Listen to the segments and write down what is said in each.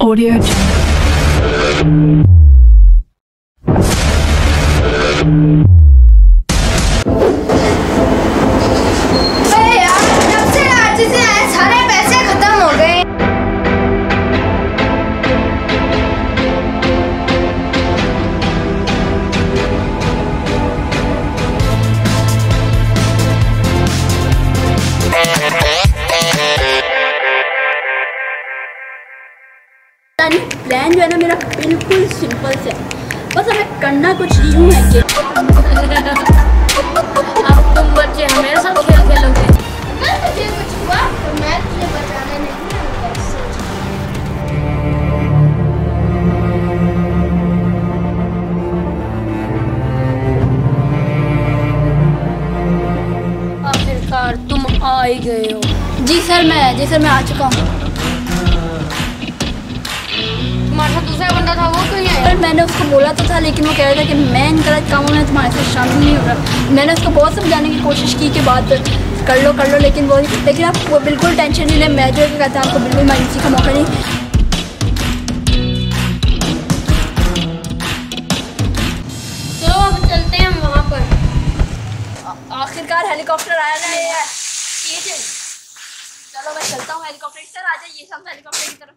Audio. Plan जो है ना मेरा बिल्कुल सिंपल से। बस हमें करना कुछ यूँ है कि अब तुम बच्चे हमारे साथ खेल खेलोगे। हुआ तो बचाने नहीं आखिरकार तुम आ ही गए हो। जी सर, मैं जी सर, मैं आ चुका हूँ। दूसरा बंदा था वो क्यों नहीं आया? सर मैंने उसको बोला तो था लेकिन वो कह रहा था कि मैं इन गलत कामों में तुम्हारे साथ शामिल नहीं हो रहा। मैंने उसको बहुत समझाने की कोशिश की कि बात कर लो कर लो लेकिन वो लेकिन आप वो बिल्कुल टेंशन नहीं ले मैं जो कहता हूँ आपको बिल्कुल मायूसी का मौका नहीं। चलो अब चलते हैं हम वहाँ पर। आखिरकार हेलीकॉप्टर आया ना ये। ये चलो। मैं चलता हूँ हेलीकॉप्टर की तरफ़ आ जाइए हम हेलीकॉप्टर की तरफ़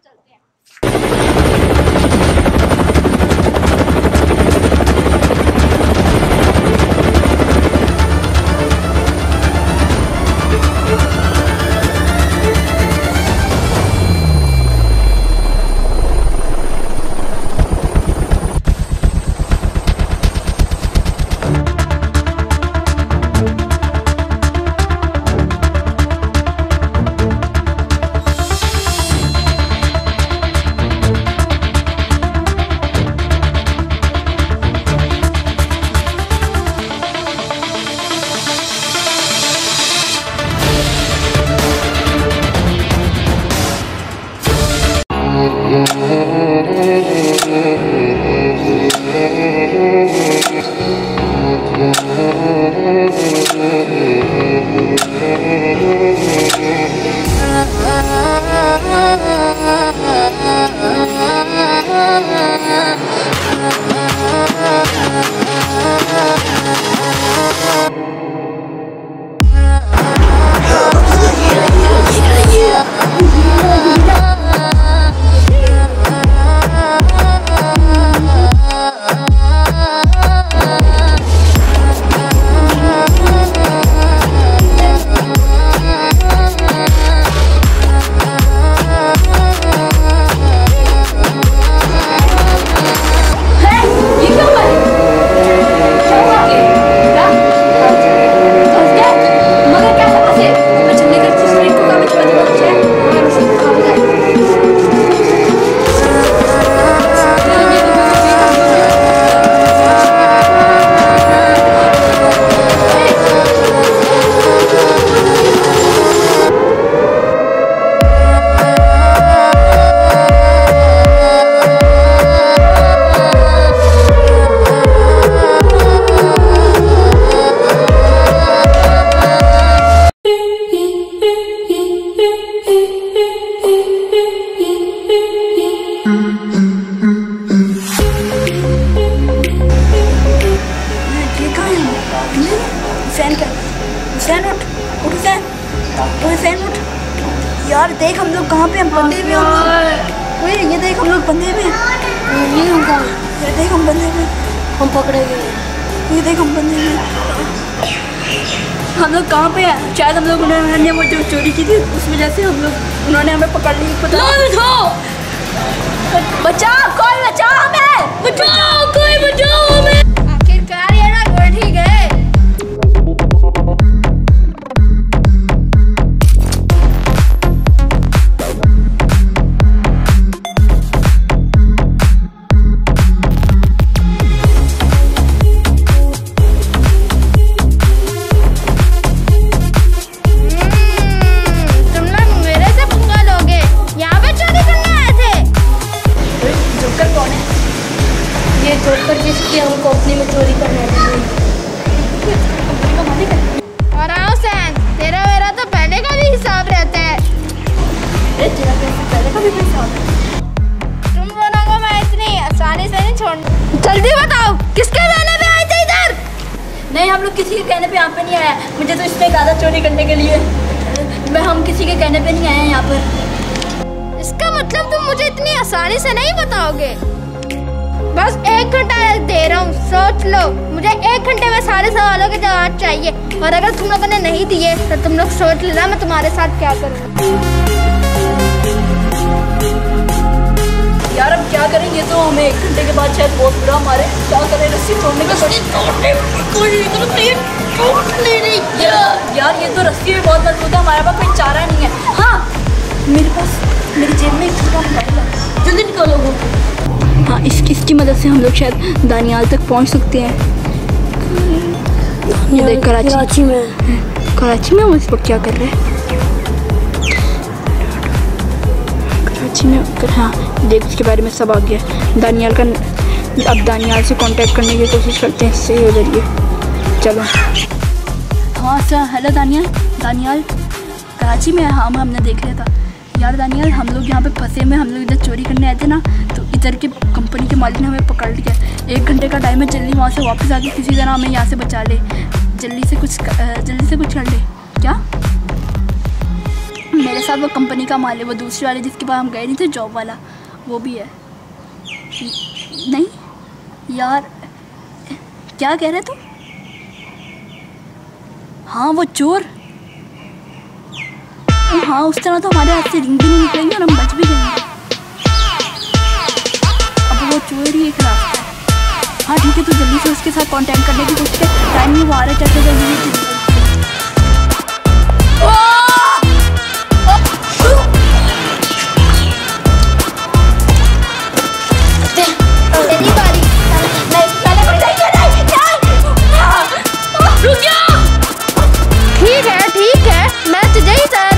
ये देख हम लोग कहाँ पे हम बंदे में हम ओए ये देख हम लोग बंदे में ये हम कहाँ ये देख हम बंदे में हम पकड़े गए। ये देख हम बंदे में हम लोग कहाँ पे हैं? शायद हम लोग उन्होंने वो जो चोरी की थी उस वजह से हम लोग उन्होंने हमें पकड़ ली पता बचाओ कोई बचाओ हमें। बचाओ कोई बचाओ हमें। नहीं, हम लोग किसी के कहने पे यहाँ पे नहीं आया मुझे तो इसमें गादा चोरी करने के लिए, मैं, हम किसी के कहने पे नहीं आए यहाँ पर। इसका मतलब तुम मुझे इतनी आसानी से नहीं बताओगे? बस एक घंटा दे रहा हूँ, सोच लो। मुझे एक घंटे में सारे सवालों के जवाब चाहिए। और अगर तुम लोगों ने नहीं दिए तो तुम लोग सोच लेना मैं तुम्हारे साथ क्या करूँगा यार अब क्या करेंगे तो हमें एक घंटे के बाद शायद बहुत बुरा मारे। क्या करें? रस्सी तोड़ने का यार यार ये तो रस्सी भी बहुत मज़बूत है हमारे पास कोई चारा नहीं है। हाँ मेरे पास मेरी जेब में एक छोटा मोबाइल है। जल्दी निकालो वो। हाँ इस इसकी मदद से हम लोग शायद दानियाल तक पहुँच सकते हैं। ये देख कराची। कराची में। कराची में वो इस वक्त क्या कर रहे हैं? कराची में हाँ देख उसके बारे में सब आ गया दानियाल का अब दानियाल से कांटेक्ट करने की कोशिश करते हैं इससे हो ज़रिए चलो। हाँ सर हेलो दानियाल। दानियाल, कराची में हाँ? हमने देख लिया था। यार, दानियाल, हम लोग यहाँ पे फंसे में हम लोग इधर चोरी करने आए थे ना तो इधर के कंपनी के मालिक ने हमें पकड़ लिया। एक घंटे का टाइम है, जल्दी वहाँ से वापस आके किसी तरह हमें यहाँ से बचा ले। जल्दी से कुछ जल्दी से कुछ कर ले। क्या? मेरे साथ वो कंपनी का माल है वो दूसरे वाले जिसके पास हम गए नहीं थे जॉब वाला। वो भी है। नहीं, यार, क्या कह रहे तुम? हाँ वो चोर। हाँ उस तरह तो हमारे हाथ से भी नहीं निकलेंगे और हम बच भी जाएँगे। अब वो चोर ही एक रास्ता है। ठीक है, तू जल्दी से उसके साथ कांटेक्ट करने की कोशिश कर। टाइम नहीं वो आ रहा है जल्दी ठीक है मैं तुझे ही सजा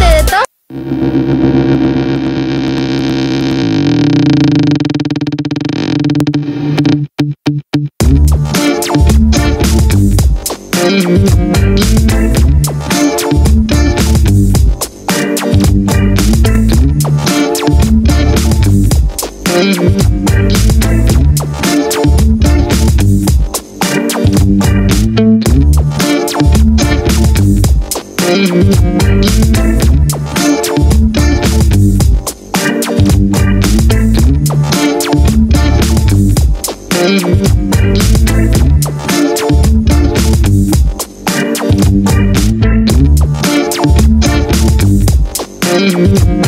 दे देता हूँ Mm-hmm.